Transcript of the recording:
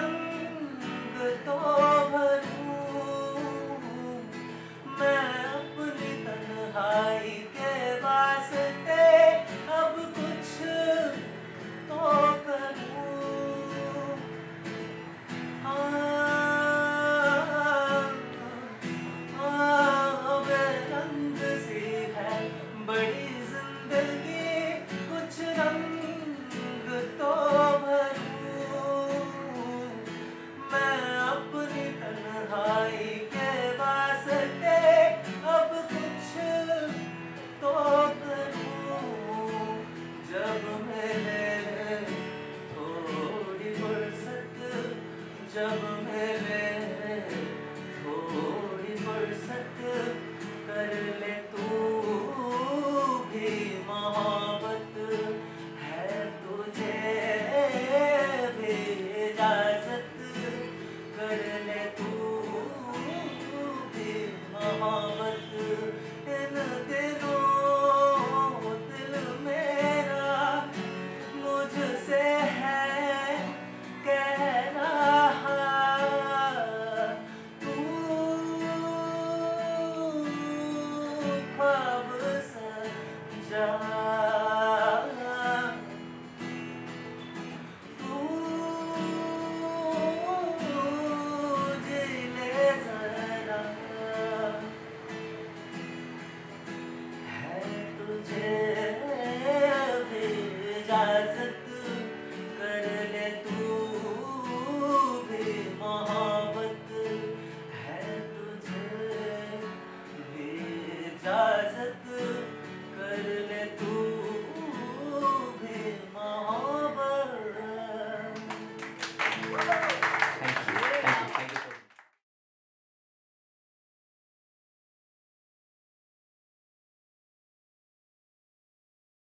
one इजाज़त कर ले तू।